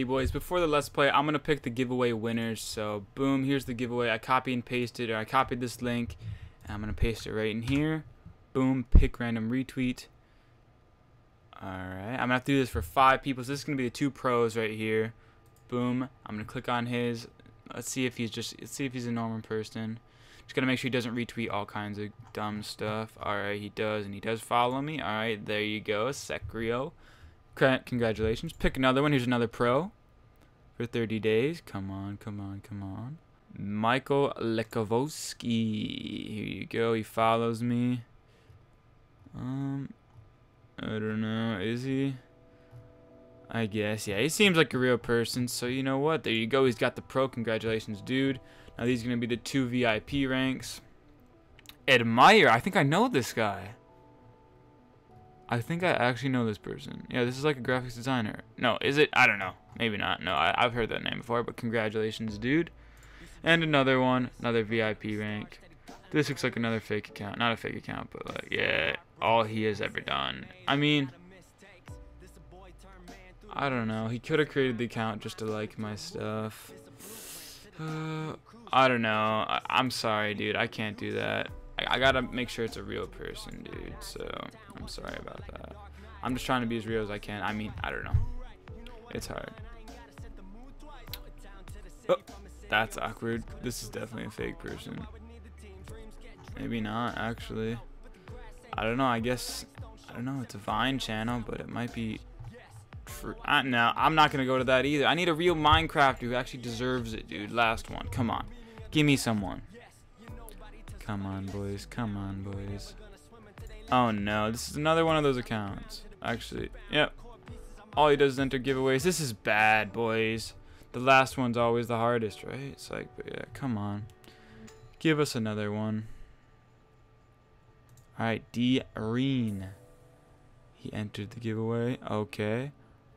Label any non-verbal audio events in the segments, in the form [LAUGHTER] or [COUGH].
Hey boys, before the let's play, I'm gonna pick the giveaway winners. So boom, here's the giveaway. I copy and pasted, or I copied this link, and I'm gonna paste it right in here. Boom, pick random retweet. Alright, I'm gonna have to do this for five people. So this is gonna be the two pros right here. Boom, I'm gonna click on his. Let's see if he's just. Let's see if he's a normal person. Just gotta make sure he doesn't retweet all kinds of dumb stuff. Alright, he does, and he does follow me. Alright, there you go, Secrio. Congratulations. Pick another one. Here's another pro for 30 days. Come on, come on, come on. Michael Lekovosky. Here you go. He follows me. Um, I don't know. Is he? I guess. Yeah, he seems like a real person. So you know what? There you go. He's got the pro. Congratulations, dude. Now these are going to be the two VIP ranks. Admire. I think I know this guy. I think I actually know this person. Yeah, this is like a graphics designer. No, is it? I don't know. Maybe not. No, I, have heard that name before, but congratulations, dude. And another one, another VIP rank. This looks like another fake account. Not a fake account, but like, yeah, all he has ever done. I mean, I don't know. He could have created the account just to like my stuff. Uh, [SIGHS] I don't know. I, I'm sorry, dude. I can't do that. I, I gotta make sure it's a real person, dude. So I'm sorry about that. I'm just trying to be as real as I can. I mean, I don't know. It's hard. Oh, that's awkward. This is definitely a fake person. Maybe not, actually. I don't know. I guess, I don't know. It's a Vine channel, but it might be... Uh, no, I'm not going to go to that either. I need a real Minecraft who actually deserves it, dude. Last one. Come on. Give me someone. Come on, boys. Come on, boys. Oh, no. This is another one of those accounts. Actually, yep. All he does is enter giveaways. This is bad, boys. The last one's always the hardest, right? It's like, yeah, come on. Give us another one. Alright, D. Reen. He entered the giveaway. Okay.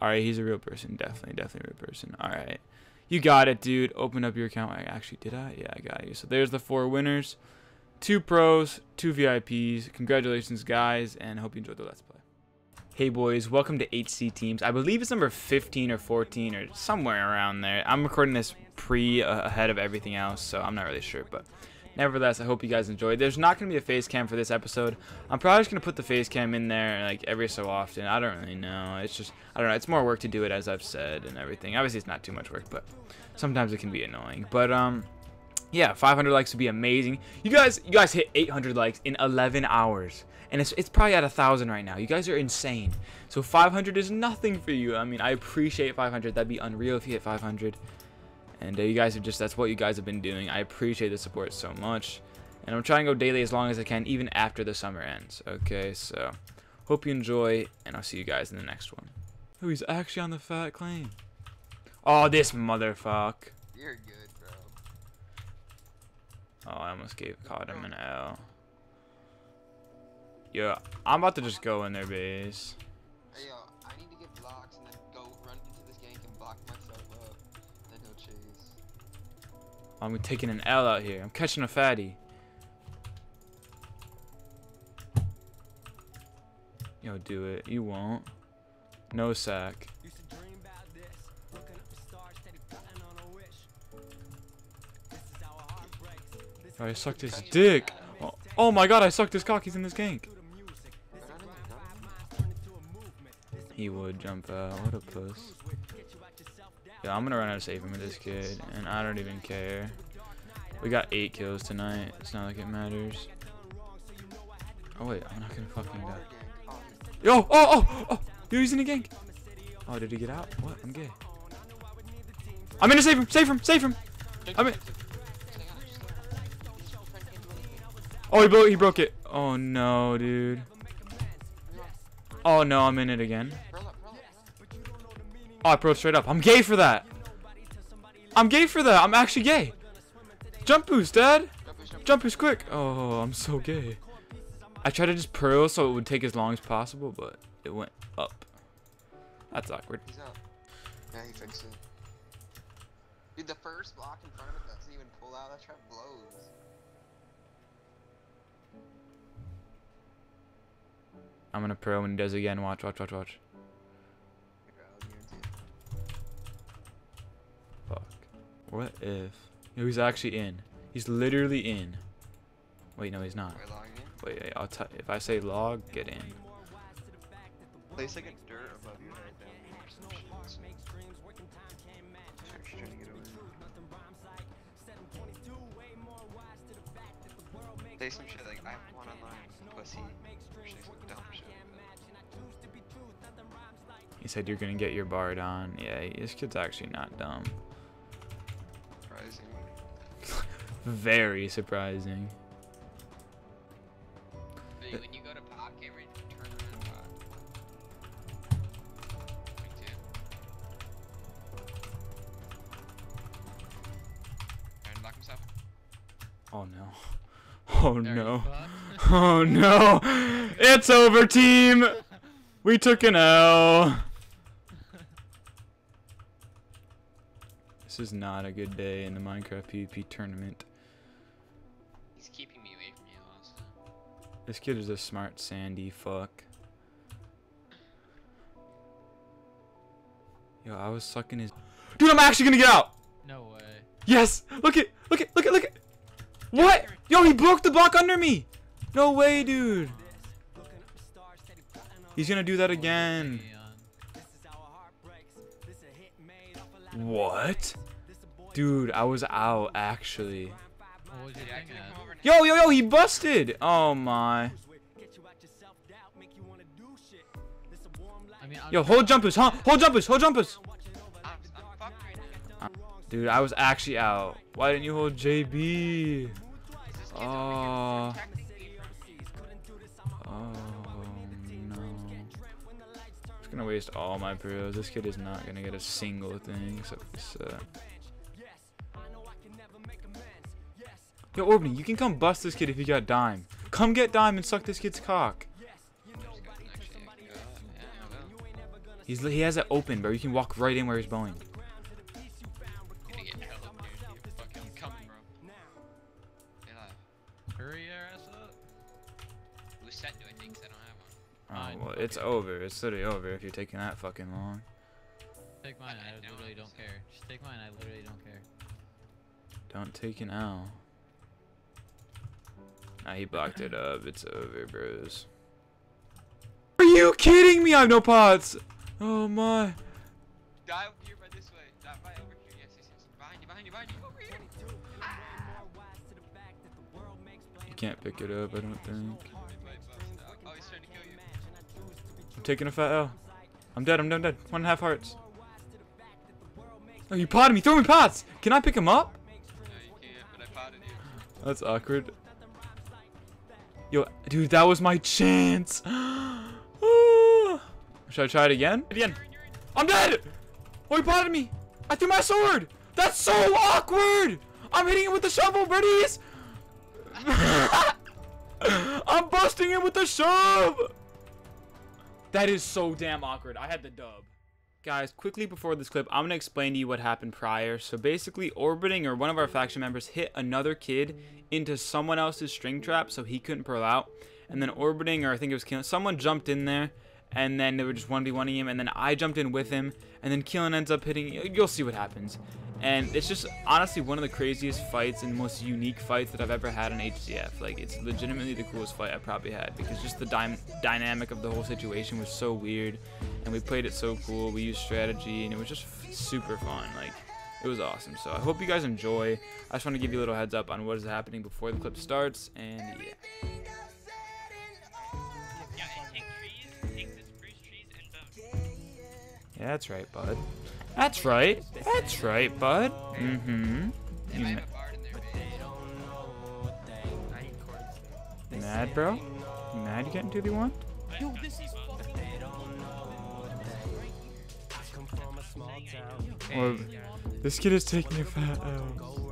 Alright, he's a real person. Definitely, definitely a real person. Alright. You got it, dude. Open up your account. Actually did I? Yeah, I got you. So there's the four winners. Two pros, two VIPs. Congratulations, guys, and hope you enjoyed the Let's Play. Hey boys, welcome to HC Teams. I believe it's number 15 or 14 or somewhere around there. I'm recording this pre uh, ahead of everything else, so I'm not really sure, but nevertheless, I hope you guys enjoyed. There's not going to be a face cam for this episode. I'm probably just going to put the face cam in there like every so often. I don't really know. It's just, I don't know. It's more work to do it as I've said and everything. Obviously, it's not too much work, but sometimes it can be annoying. But, um, yeah, 500 likes would be amazing. You guys, you guys hit 800 likes in 11 hours and it's, it's probably at a thousand right now. You guys are insane. So 500 is nothing for you. I mean, I appreciate 500. That'd be unreal if you hit 500. And uh, you guys are just, that's what you guys have been doing. I appreciate the support so much. And I'm trying to go daily as long as I can, even after the summer ends. Okay, so hope you enjoy, and I'll see you guys in the next one. Oh, he's actually on the fat claim. Oh, this motherfuck. You're good. Oh, I almost gave caught him an L. Yo, I'm about to just go in their base. Hey, yo, I need to get blocks and then go run into this gank and block myself up. Then he'll chase. I'm taking an L out here. I'm catching a fatty. Yo, do it. You won't. No sack. Oh, I sucked his dick. Oh, oh my god, I sucked his cock. He's in this gank. He would jump out. What a puss. Yeah, I'm gonna run out of saving with this kid, and I don't even care. We got eight kills tonight. It's not like it matters. Oh wait, I'm not gonna fucking die. Yo! Oh! Oh! Oh! oh yo, he's in a gank. Oh, did he get out? What? I'm gay. I'm gonna save him! Save him! Save him! I'm in. Oh, he broke. He broke it. Oh no, dude. Oh no, I'm in it again. Oh, I broke straight up. I'm gay for that. I'm gay for that. I'm actually gay. Jump boost, dad. Jump boost quick. Oh, I'm so gay. I tried to just pearl so it would take as long as possible, but it went up. That's awkward. He's. Yeah, he fixed it. Dude, the first block in front of it doesn't even pull out. That trap blows. I'm gonna pro when he does it again. Watch, watch, watch, watch. Fuck. What if? No, he's actually in. He's literally in. Wait, no, he's not. We're logging in. Wait, wait I'll tell. If I say log, get in. Place like a dirt above your head down. Search trying to get over there. Say some shit like I want online pussy. Or say some dumb shit. He said you're gonna get your bard on. Yeah, this kid's actually not dumb. Surprising. [LAUGHS] Very surprising. But when you go to pop camera, turn around pop. Me too. Trying to lock himself. Oh no. [LAUGHS] Oh There, no. [LAUGHS] Oh no. It's over, team. We took an L. This is not a good day in the Minecraft PvP tournament. He's keeping me away from you also. This kid is a smart sandy fuck. Yo, I was sucking his. Dude, I'm actually gonna get out. No way. Yes. Look it. Look it. Look it. Look it. What? Yo, he broke the block under me. No way, dude. He's gonna do that again. What? Dude, I was out actually. Was your Yeah, I thing can at? come over Yo, yo, yo, he busted. Oh my. I mean, I'm Yo, hold jumpers, huh? Hold jumpers, hold jumpers. I'm, I'm fucked right now. Dude, I was actually out. Why didn't you hold JB? Is this kid's over Oh. me? Oh no. Gonna waste all my bros. This kid is not gonna get a single thing except. Uh... Yo, Orban, you can come bust this kid if you got dime. Come get dime and suck this kid's cock. He's he has it open, bro. You can walk right in where he's out. hurry your ass up. Whose set do Oh, Fine, well, it's over. It's literally over if you're taking that fucking long. Take mine. Okay, I no, literally I'm don't care. Just take mine. I literally don't care. Don't take an L. Nah, he blocked it [LAUGHS] up. It's over, bros. Are you kidding me? I have no pots. Oh my. Die over here by this way. Die by over here. Yes, yes, yes. Behind you, behind you, behind you. Over here. You can't pick it up, I don't think. I'm taking a fat L. I'm dead, I'm dead, I'm dead. One and a half hearts. Oh, you potted me. Throw me pots. Can I pick him up? No, you can't, but I potted you. That's awkward. Yo, dude, that was my chance. [GASPS] Should I try it again? Again. I'm dead. Oh, he potted me. I threw my sword. That's so awkward. I'm hitting him with the shovel, birdies. [LAUGHS] I'm busting him with the shove. That is so damn awkward. I had the dub. Guys, quickly before this clip, I'm going to explain to you what happened prior. So basically, Orbiting or one of our faction members hit another kid into someone else's string trap so he couldn't pearl out. And then Orbiting, or I think it was Keelan, someone jumped in there and then they were just 1v1ing him. And then I jumped in with him. And then Keelan ends up hitting. You'll see what happens. And it's just honestly one of the craziest fights and most unique fights that I've ever had in HCF. Like, it's legitimately the coolest fight I've probably had because just the dy- dynamic of the whole situation was so weird. And we played it so cool. We used strategy and it was just f- super fun. Like, it was awesome. So I hope you guys enjoy. I just want to give you a little heads up on what is happening before the clip starts. And yeah. Yeah, take trees, take the spruce trees and bone. Yeah, that's right, bud. That's right. That's right, bud. Mm-hmm. You ma- have a bard in there, babe. I need cords. you mad, bro? You mad you getting 2v1? Yo, this is fucking Or this kid is taking a fat L.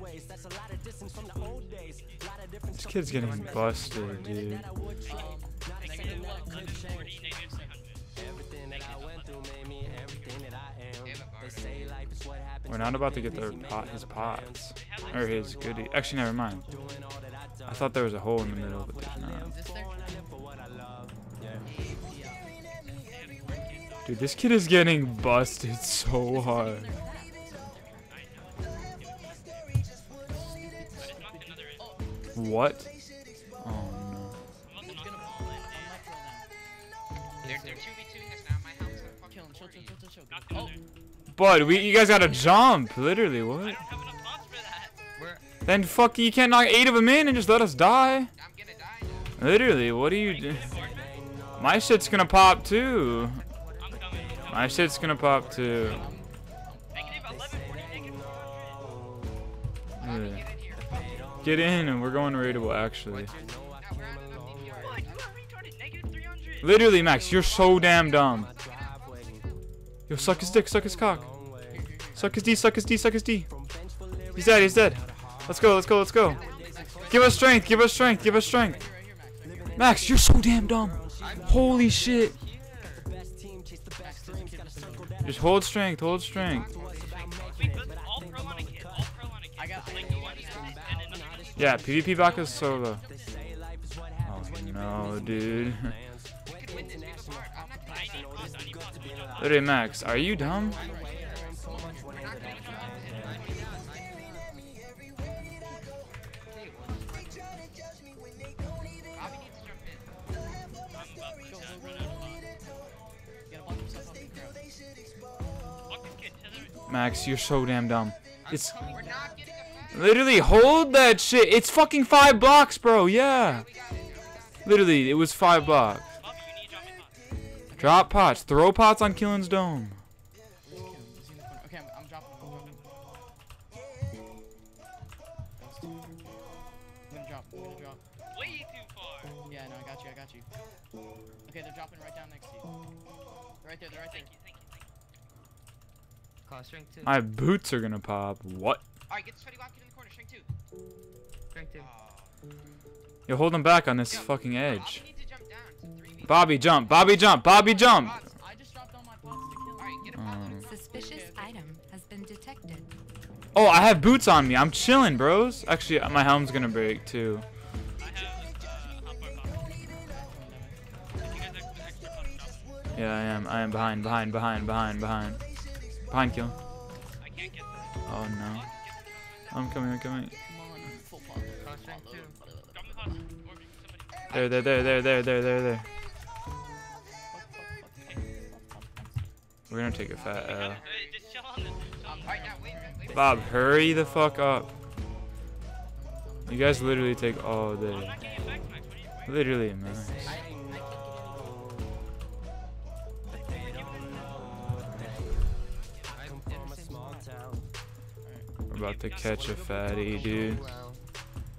ways. That's a lot of distance from the old days. Lot of difference. This kid's getting busted, dude. negative 1, 140, negative 300. Everything that I went through made me everything that I am. They say life is what happens. We're not about to get their pot, his pots. Or his goodie. Actually, never mind. I thought there was a hole in the middle, but there's not. Is this there? Dude, this kid is getting busted so hard. Got Oh, another. Bud, we you guys gotta jump. Literally, what? I don't have enough for that. Then fuck you can't knock eight of them in and just let us die. I'm gonna die now. Literally, what are you doing? My shit's gonna pop too. I'm. My shit's gonna pop too. Negative get in and we're going raidable actually. Now we're at enough DTR. What? You are retarded. Negative 300. Literally, Max, you're so damn dumb. Yo, suck his dick, suck his cock. Suck his D, suck his D, suck his D. He's dead, he's dead. Let's go, let's go, let's go. Give us strength, give us strength, give us strength. Max, you're so damn dumb. Holy shit. Just hold strength, hold strength. Yeah, PvP back is solo. Oh no, dude. [LAUGHS] Literally, Max, are you dumb? We're not gonna jump in. Bobby needs to jump in. I'm about to run out of pots. Gotta bump yourself up the crowd. Fuck this kid. Tether. Max, you're so damn dumb. It's literally hold that shit. It's fucking five blocks, bro. Yeah. We got it. Literally, it was five blocks. Bobby, you need to drop pots. Throw pots on Killen's dome. Kill him. Is he in the corner? Okay, I'm, I'm dropping. I'm dropping him. I'm gonna drop. I'm gonna drop. Way too far. Yeah, no, I got you. I got you. Okay, they're dropping right down next to you. Right there. They're right there. Thank you. Thank you. Thank you. Call strength two. My boots are gonna pop. What? Alright, get the Fetty Wap kid in the corner. Strength two. Strength two. You're holding back on this Yo, fucking Bobby edge. needs to jump down. It's Bobby, jump. Bobby, jump. Bobby, jump. I just dropped all my pots to kill him. Alright, get a pot. Um, Suspicious item has been detected. Oh, I have boots on me. I'm chilling, bros. Actually, my helm's gonna break too. I have hot bar pots. If you guys have extra pots, drop them. Yeah, I am. I am behind, behind, behind, behind, behind. Behind kill. I can't get them. Oh no. I'm coming, I'm coming. There, there, there, there, there, there, there, there. We're gonna take a fat L. Uh. Bob, hurry the fuck up. You guys literally take all day. Literally, man. About to catch a fatty, dude.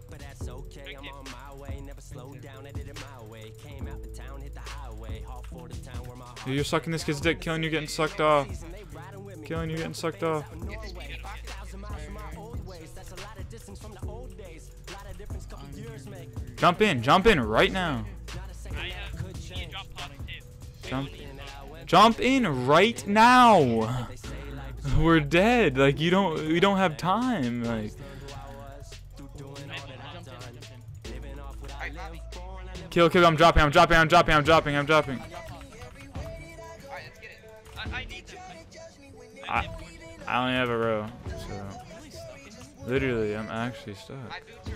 But that's okay, I'm on my way. Never slow down, I did it my way. Came out the town, hit the highway. Hard for the town where my heart Dude, you're sucking this kid's dick. Killing you getting sucked off. they riding with me. Killing you getting sucked off. Get this kid in pocket. Thousand miles from my old ways. That's a lot of distance from the old days. Lot of difference, couple years make. Jump in, jump in right now. I have. Uh, you need to drop pots too. Jump, jump in right now. [LAUGHS] We're dead. Like you don't, we don't have time. Like I jumped in. I jumped in. Alright, Bobby. kill, kill. I'm dropping. I'm dropping. I'm dropping. I'm dropping. I'm dropping. Alright, let's get it. I, I need them. I, I only have a row, so literally, I'm actually stuck. My boots are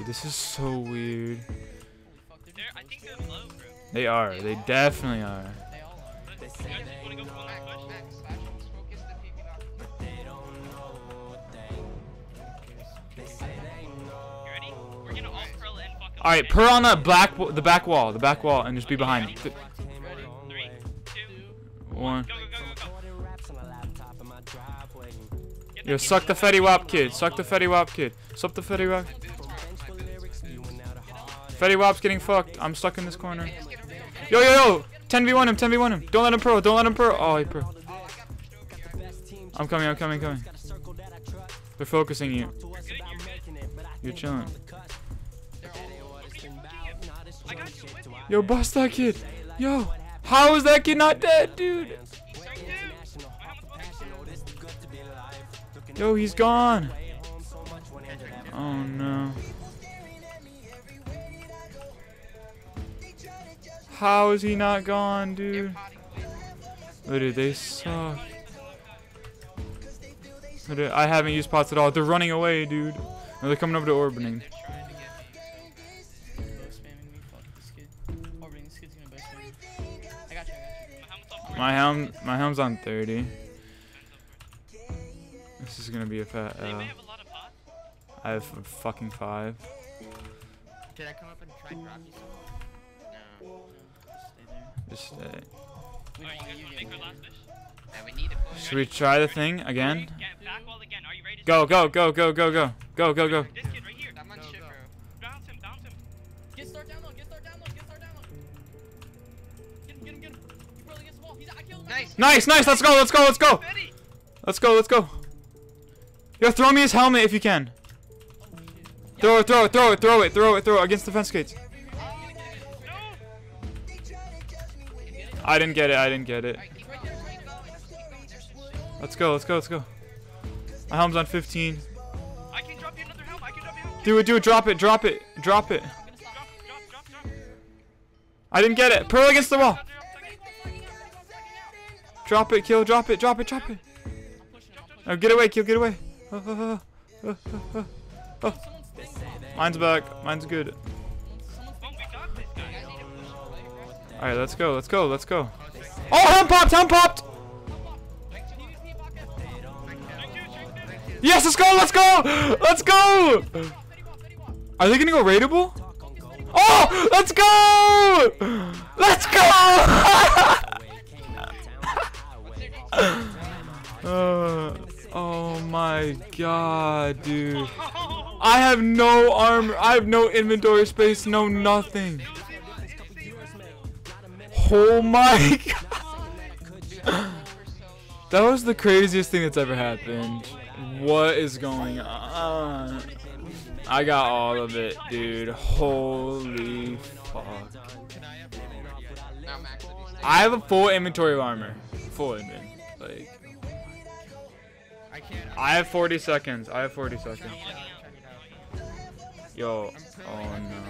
Dude, this is so weird. They're They're, I think they're low, bro. They are. They definitely are. They are. But you guys just wanna go for one Max, push? Max, slash, let's focus the PV knock. You ready? We're gonna all curl and fuck up. All right, per on the black, the back wall, the back wall, and just be behind. Th- Three, two, one. go, go, go, go, go. Raps on a laptop in my driveway. Get Yo, suck the kid. Fetty Wap kid. Suck the Fetty Wap kid. Suck the Fetty Wap. Fetty Wap's getting fucked. I'm stuck in this corner. Yo, yo, yo. 10v1 him. 10v1 him. Don't let him pro. Don't let him pro. Oh, he pro. I'm coming. I'm coming. Coming. They're focusing you. You're. Chilling. Yo, bust that kid. Yo, how is that kid not dead, dude? Yo, he's gone. Oh no. How is he not gone, dude? Dude, they suck. Dude, I haven't used pots at all. They're running away, dude. No, they're coming over to orbiting. My helm, my helm's on 30. This is gonna be a fat uh, I have fucking five. I come up and try drop you? Just. Uh, we yeah, we Should we try the thing again? Go, go, go, go, go, go. Go, go, go. This kid right here. Bro. Bounce him, bounce him. Get start down low, get start down low, get start down low. Get him, get him, get him. He probably gets the wall. He's, I killed him. Nice. Nice, nice. Let's go, let's go, let's go. Let's go, let's go. Yo, throw me his helmet if you can. Oh, throw it, throw it, throw it, throw it, throw it, throw it against the fence gates. I didn't get it. I didn't get it. Let's go. Let's go. Let's go. My helm's on 15. Do it. Do it. Drop it. Drop it. Drop it. I didn't get it. Pearl against the wall. Drop it, kill. Drop it. Drop it. Drop it. Oh, get away, kill. Get away. Oh, oh, oh, Mine's back. Mine's good. Like aggressive. All right, let's go, let's go, let's go. Oh, helm popped, helm popped. Yes, let's go, let's go, let's go. Are they gonna go raidable? Oh, let's go! Let's go! [LAUGHS] Uh, oh my god, dude. I have no armor. I have no inventory space, no nothing. Oh my [LAUGHS] god. That was the craziest thing that's ever happened. What is going on? I got all of it, dude. Holy fuck. Now Max, if you stay. I have a full inventory of armor. Full inventory. Like, I. I have 40 seconds. I have 40 seconds. Yo. Oh no.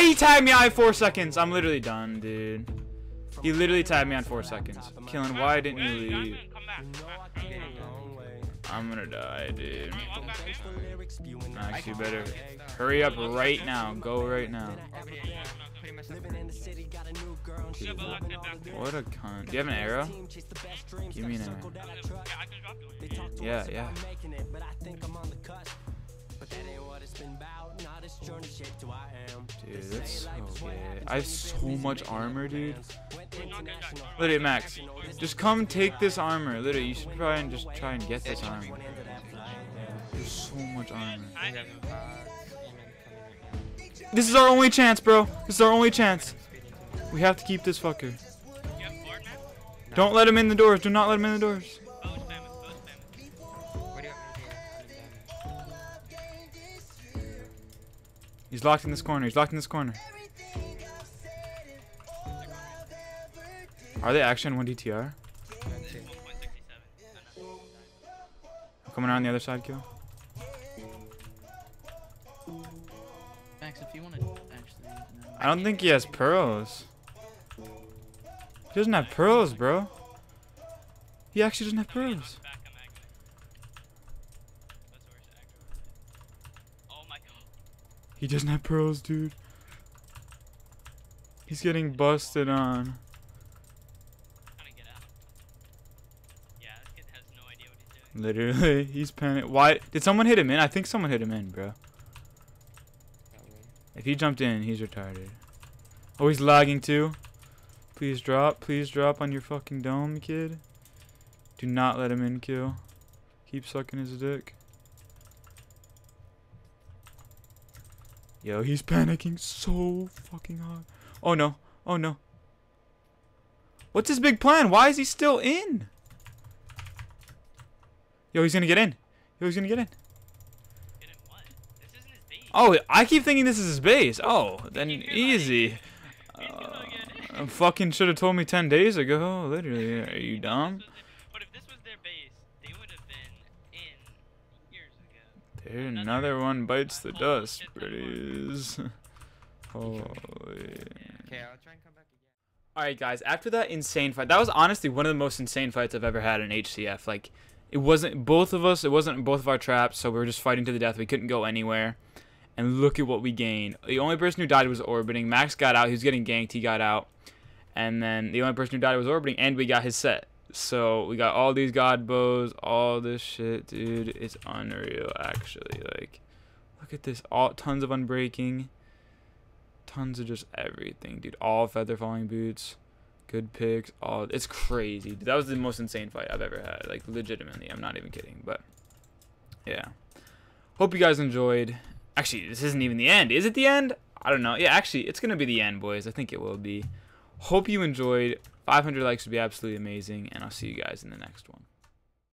He tagged me. I have four seconds. I'm literally done, dude. He literally tagged me on four seconds. Killing, why didn't you leave? I'm gonna die, dude. Max, you better hurry up right now. Go right now. What a cunt. Do you have an arrow? Give me an arrow. Yeah, Yeah, I can drop you one. Yeah, yeah. Dude, that's so good. I have so much armor, dude. Literally, Max, just come take this armor. Literally, you should try and just try and get this armor. There's so much armor. I This is our only chance, bro. This is our only chance. We have to keep this fucker. You have board, man? Don't let him in the doors. Do not let him in the doors. He's locked in this corner. He's locked in this corner. Are they actually on 1DTR? Coming around the other side, kill. Max, if you want to actually. No. Uh, I don't think he has pearls. He doesn't have pearls, bro. He actually doesn't have pearls. Back, I'm aggroing. That's where it's aggro. Oh my god. He doesn't have pearls, dude. He's getting busted on. Literally, [LAUGHS] he's panicked. Why? Did someone hit him in? I think someone hit him in, bro. If he jumped in, he's retarded. Oh, he's lagging too. Please drop. Please drop on your fucking dome, kid. Do not let him in, kill. Keep sucking his dick. Yo, he's panicking so fucking hard. Oh no. Oh no. What's his big plan? Why is he still in? Yo, he's gonna get in. Yo, he's gonna get in. Get him what? This isn't his base. Oh, I keep thinking this is his base. Oh, then easy. He's gonna get in. Uh, fucking should have told me 10 days ago. Literally. Are you dumb? This was their- But if this was their base, they would have been in years ago. There, another one bites the dust, pretties. [LAUGHS] Holy. Okay, I'll try and come back again. Alright, guys, after that insane fight, that was honestly one of the most insane fights I've ever had in HCF. Like, it wasn't both of us, it wasn't both of our traps, so we were just fighting to the death. We couldn't go anywhere. And look at what we gained. The only person who died was orbiting. Max got out, he was getting ganked, he got out. And then the only person who died was orbiting, and we got his set. So we got all these god bows, all this shit, dude. It's unreal, actually. Like, look at this. All tons of unbreaking, tons of just everything, dude. All feather falling boots, good picks. All it's crazy. Dude, that was the most insane fight I've ever had. Like, legitimately, I'm not even kidding. But yeah, hope you guys enjoyed. Actually, this isn't even the end. Is it the end? I don't know. Yeah, actually, it's gonna be the end, boys. I think it will be. Hope you enjoyed. 500 likes would be absolutely amazing, and I'll see you guys in the next one.